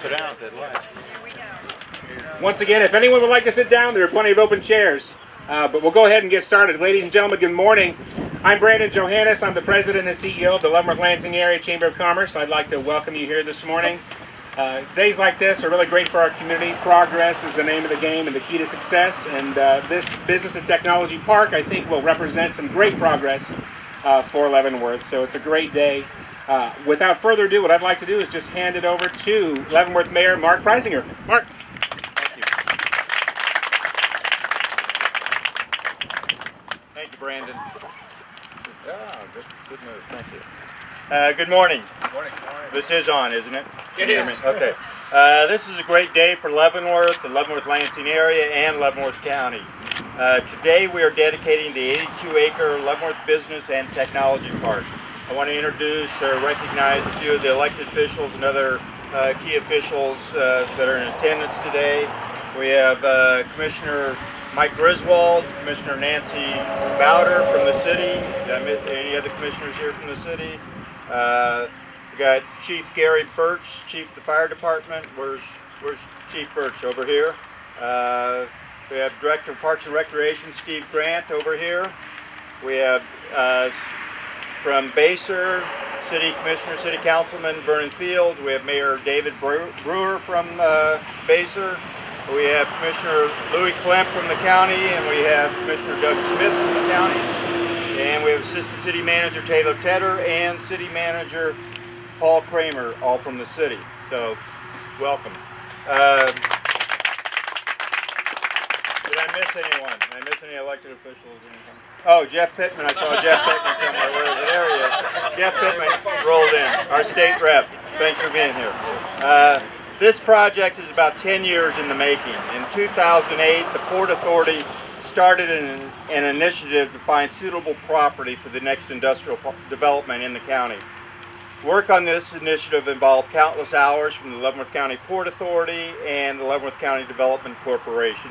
Sit down if they'd like. Once again, if anyone would like to sit down, there are plenty of open chairs. Uh, but we'll go ahead and get started. Ladies and gentlemen, good morning. I'm Brandon Johannes. I'm the president and CEO of the Leavenworth Lansing Area Chamber of Commerce. I'd like to welcome you here this morning. Uh, days like this are really great for our community. Progress is the name of the game and the key to success. And uh, this Business and Technology Park, I think, will represent some great progress uh, for Leavenworth. So it's a great day. Uh, without further ado, what I'd like to do is just hand it over to Leavenworth Mayor Mark Preisinger. Mark. Thank you. Thank you, Brandon. Ah, good, good move. Thank you. Uh, good morning. Good Morning. This is on, isn't it? It Can you hear is. Okay. Uh, this is a great day for Leavenworth, the Leavenworth Lansing area, and Leavenworth County. Uh, today we are dedicating the 82-acre Leavenworth Business and Technology Park. I want to introduce or recognize a few of the elected officials and other uh, key officials uh, that are in attendance today. We have uh, Commissioner Mike Griswold, Commissioner Nancy Bauder from the city, any other commissioners here from the city? Uh, we got Chief Gary Birch, Chief of the Fire Department. Where's Where's Chief Birch? Over here. Uh, we have Director of Parks and Recreation Steve Grant over here. We have uh, from Basehor, City Commissioner, City Councilman Vernon Fields. We have Mayor David Brewer from uh, Basehor. We have Commissioner Louis Klemp from the county, and we have Commissioner Doug Smith from the county. And we have Assistant City Manager Taylor Tedder and City Manager Paul Kramer, all from the city. So, welcome. Uh, I miss anyone? Did I miss any elected officials? anything? Oh, Jeff Pittman. I saw Jeff Pittman somewhere. Where is it? There he is. Jeff Pittman rolled in. Our state rep. Thanks for being here. Uh, this project is about 10 years in the making. In 2008, the Port Authority started an, an initiative to find suitable property for the next industrial development in the county. Work on this initiative involved countless hours from the Leavenworth County Port Authority and the Leavenworth County Development Corporation,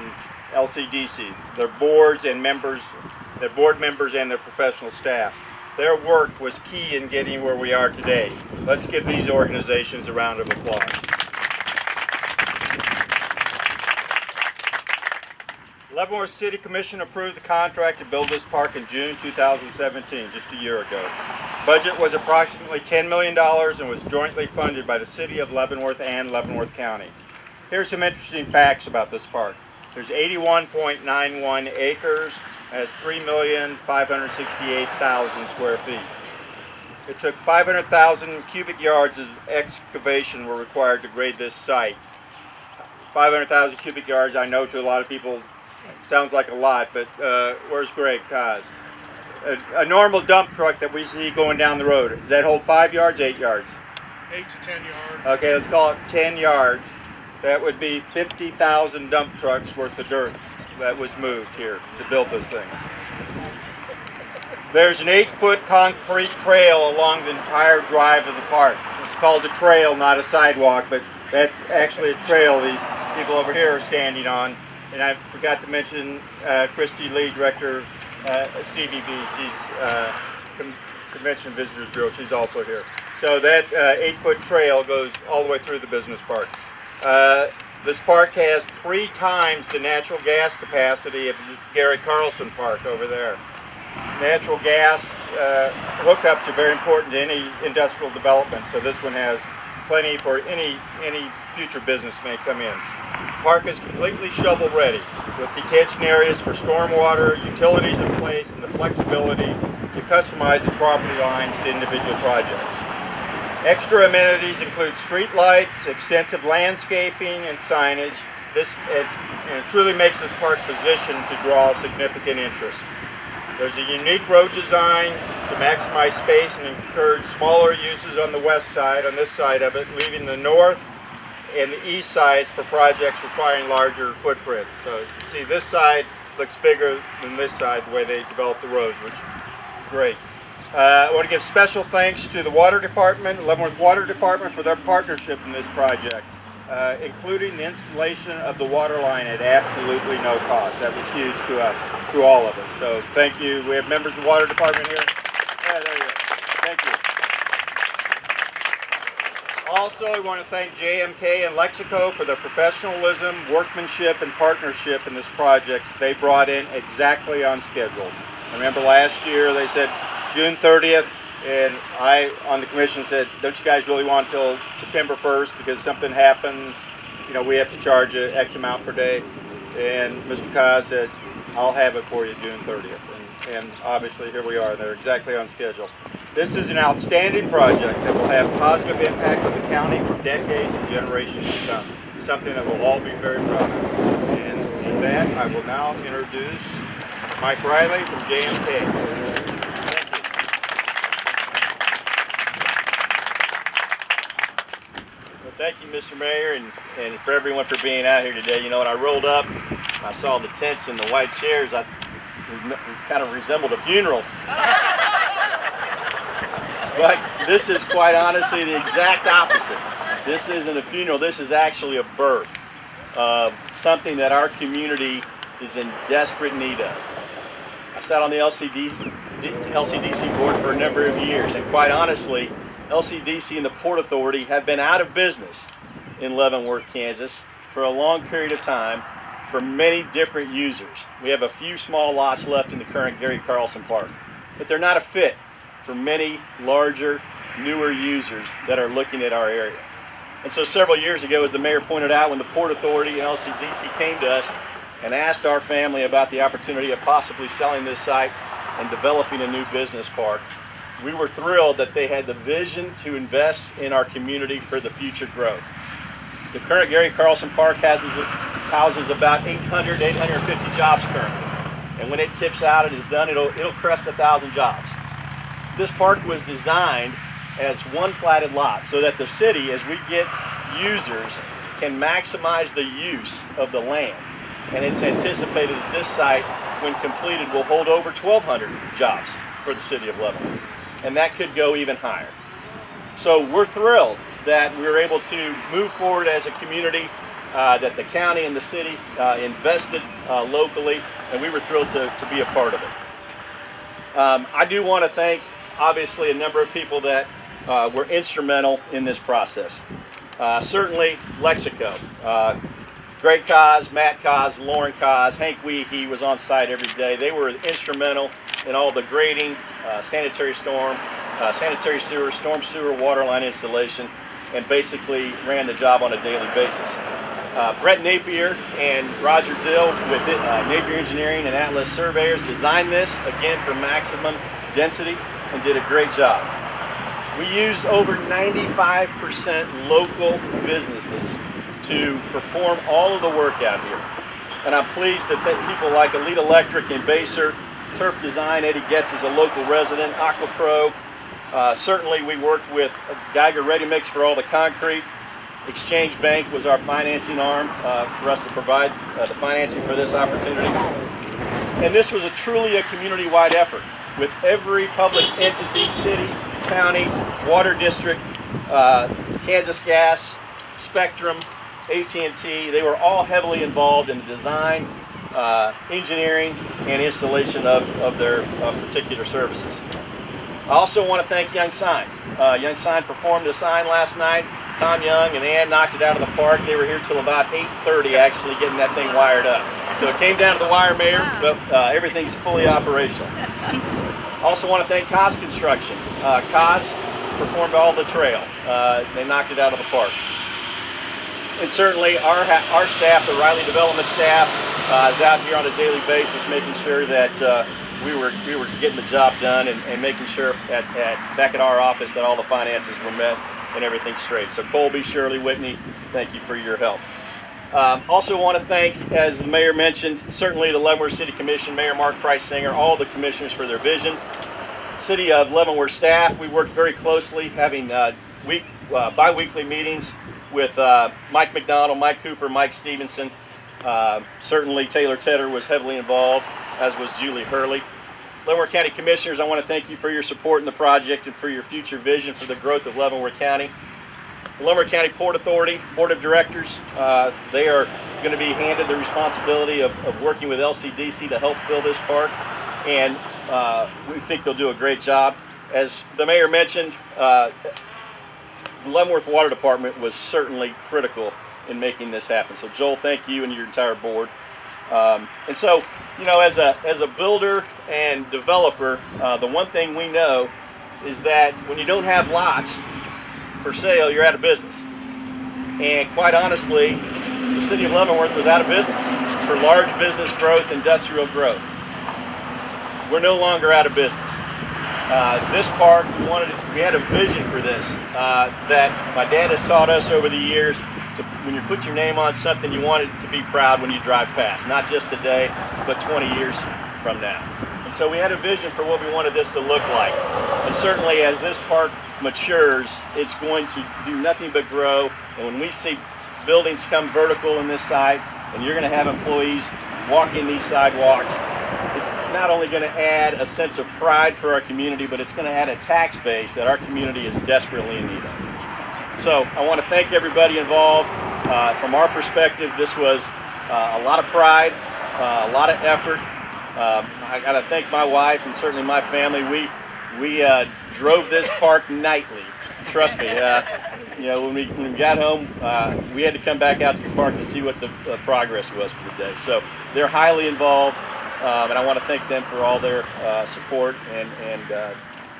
LCDC, their boards and members, their board members and their professional staff. Their work was key in getting where we are today. Let's give these organizations a round of applause. Leavenworth City Commission approved the contract to build this park in June 2017, just a year ago. Budget was approximately $10 million and was jointly funded by the City of Leavenworth and Leavenworth County. Here's some interesting facts about this park. There's 81.91 acres, and it's 3,568,000 square feet. It took 500,000 cubic yards of excavation were required to grade this site. 500,000 cubic yards, I know to a lot of people sounds like a lot, but uh, where's Greg Kaz? A, a normal dump truck that we see going down the road, does that hold five yards, eight yards? Eight to ten yards. Okay, let's call it 10 yards. That would be 50,000 dump trucks worth of dirt that was moved here to build this thing. There's an eight foot concrete trail along the entire drive of the park. It's called a trail, not a sidewalk, but that's actually a trail these people over here are standing on. And I forgot to mention uh, Christy Lee, Director uh, CVB. She's uh, Con- Convention Visitors Bureau. She's also here. So that uh, eight foot trail goes all the way through the business park. Uh, this park has three times the natural gas capacity of Gary Carlson Park over there. Natural gas uh, hookups are very important to any industrial development, so this one has plenty for any any future business may come in. The Park is completely shovel ready with detention areas for stormwater, utilities in place, and the flexibility to customize the property lines to individual projects. Extra amenities include street lights, extensive landscaping, and signage. This it, it truly makes this park positioned to draw significant interest. There's a unique road design to maximize space and encourage smaller uses on the west side, on this side of it, leaving the north and the east sides for projects requiring larger footprints. So you see this side looks bigger than this side, the way they developed the roads, which is great. Uh, I want to give special thanks to the Water Department, Leavenworth Water Department for their partnership in this project, uh, including the installation of the water line at absolutely no cost. That was huge to us, to all of us. So thank you. We have members of the Water Department here. Yeah, there you go. Thank you. Also, I want to thank JMK and Lexico for their professionalism, workmanship, and partnership in this project. They brought in exactly on schedule. I Remember last year they said June 30th, and I on the commission said, don't you guys really want until September 1st because something happens, you know, we have to charge a X amount per day. And Mr. Kaz said, I'll have it for you June 30th. And, and obviously here we are, they're exactly on schedule. This is an outstanding project that will have positive impact on the county for decades and generations to come. Something that we'll all be very proud of. And with that, I will now introduce Mike Reilly from JMK. Thank you, Mr. Mayor, and, and for everyone for being out here today. You know, when I rolled up, I saw the tents and the white chairs. I kind of resembled a funeral. but this is quite honestly the exact opposite. This isn't a funeral. This is actually a birth of something that our community is in desperate need of. I sat on the LCD, LCDC board for a number of years, and quite honestly, LCDC and the Port Authority have been out of business in Leavenworth, Kansas for a long period of time for many different users. We have a few small lots left in the current Gary Carlson Park, but they're not a fit for many larger, newer users that are looking at our area. And so several years ago, as the mayor pointed out, when the Port Authority and LCDC came to us and asked our family about the opportunity of possibly selling this site and developing a new business park, we were thrilled that they had the vision to invest in our community for the future growth. The current Gary Carlson Park houses about 800, 850 jobs currently. And when it tips out and is done, it'll, it'll crest a thousand jobs. This park was designed as one platted lot so that the city, as we get users, can maximize the use of the land. And it's anticipated that this site, when completed, will hold over 1,200 jobs for the city of Leavenworth and that could go even higher. So we're thrilled that we were able to move forward as a community, uh, that the county and the city uh, invested uh, locally, and we were thrilled to, to be a part of it. Um, I do want to thank, obviously, a number of people that uh, were instrumental in this process. Uh, certainly, Lexico. Greg Kaz, Matt Kaz, Lauren Kaz, Hank Weehee was on site every day. They were instrumental in all the grading, uh, sanitary storm, uh, sanitary sewer, storm sewer water line installation, and basically ran the job on a daily basis. Uh, Brett Napier and Roger Dill with it, uh, Napier Engineering and Atlas Surveyors designed this, again, for maximum density and did a great job. We used over 95% local businesses to perform all of the work out here. And I'm pleased that, people like Elite Electric and Basehor Turf Design, Eddie Getz is a local resident, AquaPro. Uh, certainly we worked with Geiger Ready Mix for all the concrete. Exchange Bank was our financing arm uh, for us to provide uh, the financing for this opportunity. And this was a truly a community-wide effort with every public entity, city, county, water district, uh, Kansas Gas, Spectrum, AT&T, they were all heavily involved in the design, uh, engineering and installation of, of their particular services. I also want to thank Young Sign. Uh, Young Sign performed a sign last night. Tom Young and Ann knocked it out of the park. They were here till about 8.30 actually getting that thing wired up. So it came down to the wire, Mayor, but uh, everything's fully operational. Also want to thank Kaz Construction. Uh, Kaz performed all the trail. Uh, they knocked it out of the park and certainly our our staff, the Reilly Development staff, uh, is out here on a daily basis making sure that uh, we were we were getting the job done and, and making sure at, at, back at our office that all the finances were met and everything straight. So Colby, Shirley, Whitney, thank you for your help. Um, also want to thank, as the mayor mentioned, certainly the Leavenworth City Commission, Mayor Mark Preisinger, all the commissioners for their vision. City of Leavenworth staff, we worked very closely, having uh, week, uh, bi-weekly meetings with uh, Mike McDonald, Mike Cooper, Mike Stevenson. Uh, certainly Taylor Tedder was heavily involved, as was Julie Hurley. Leavenworth County Commissioners, I want to thank you for your support in the project and for your future vision for the growth of Leavenworth County. The Leavenworth County Port Authority Board of Directors, uh, they are going to be handed the responsibility of, of, working with LCDC to help fill this park, and uh, we think they'll do a great job. As the mayor mentioned, uh, the Leavenworth Water Department was certainly critical in making this happen. So Joel, thank you and your entire board. Um, and so, you know, as a as a builder and developer, uh, the one thing we know is that when you don't have lots for sale, you're out of business. And quite honestly, the city of Leavenworth was out of business for large business growth, industrial growth. We're no longer out of business. Uh, this park, we wanted, we had a vision for this uh, that my dad has taught us over the years. To, when you put your name on something, you want it to be proud when you drive past, not just today, but 20 years from now. And so we had a vision for what we wanted this to look like. And certainly, as this park matures, it's going to do nothing but grow. And when we see buildings come vertical in this site, and you're going to have employees walking these sidewalks, it's not only going to add a sense of pride for our community, but it's going to add a tax base that our community is desperately in need of. So I want to thank everybody involved. Uh, from our perspective, this was uh, a lot of pride, uh, a lot of effort. Um, I got to thank my wife and certainly my family. We we uh, drove this park nightly. Trust me. Uh, you know, when we, when we got home, uh, we had to come back out to the park to see what the progress was for the day. So they're highly involved. Um, and I want to thank them for all their uh, support and, and uh,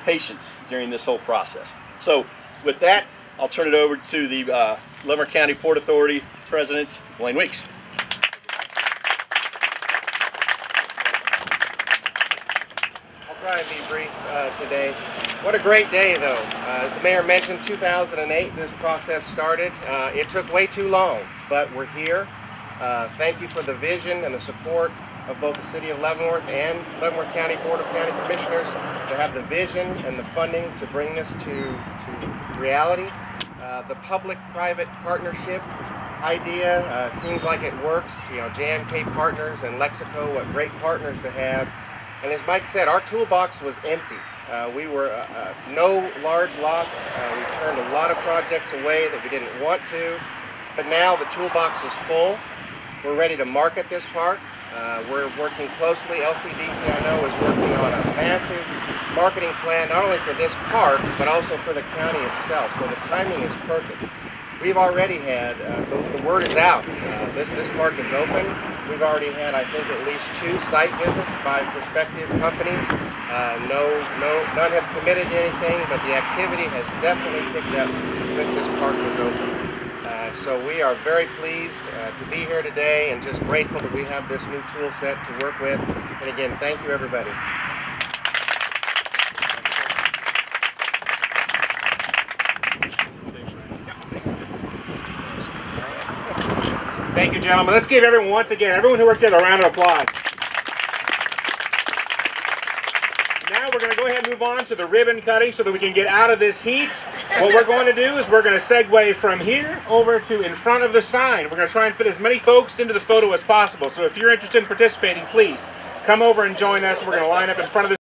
patience during this whole process. So with that, I'll turn it over to the uh, Leavenworth County Port Authority President, Blaine Weeks. I'll try and be brief uh, today. What a great day though. Uh, as the mayor mentioned, 2008 this process started. Uh, it took way too long, but we're here. thank you for the vision and the support of both the City of Leavenworth and Leavenworth County Board of County Commissioners to have the vision and the funding to bring this to, to reality. Uh, the public-private partnership idea uh, seems like it works. You know, JMK Partners and Lexico, what great partners to have. And as Mike said, our toolbox was empty. Uh, we were uh, uh, no large lots. Uh, we turned a lot of projects away that we didn't want to. But now the toolbox is full. We're ready to market this park. Uh, we're working closely, LCDC I know is working on a massive marketing plan, not only for this park, but also for the county itself, so the timing is perfect. We've already had, uh, the, the, word is out, uh, this, this park is open. We've already had, I think, at least two site visits by prospective companies. Uh, no, no, none have committed to anything, but the activity has definitely picked up since this park was open. So we are very pleased uh, to be here today and just grateful that we have this new tool set to work with. And again, thank you everybody. Thank you, gentlemen. Let's give everyone, once again, everyone who worked here a round of applause. Now we're going to go ahead and move on to the ribbon cutting so that we can get out of this heat what we're going to do is we're going to segue from here over to in front of the sign. We're going to try and fit as many folks into the photo as possible. So if you're interested in participating, please come over and join us. We're going to line up in front of the